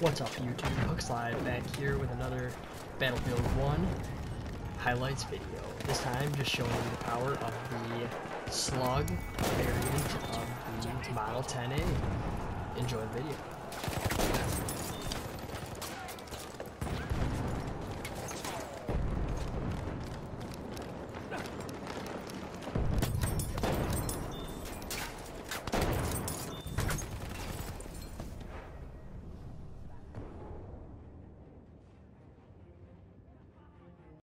What's up YouTube? Hoekslide back here with another Battlefield 1 highlights video. This time just showing you the power of the slug variant of the Model 10A. Enjoy the video.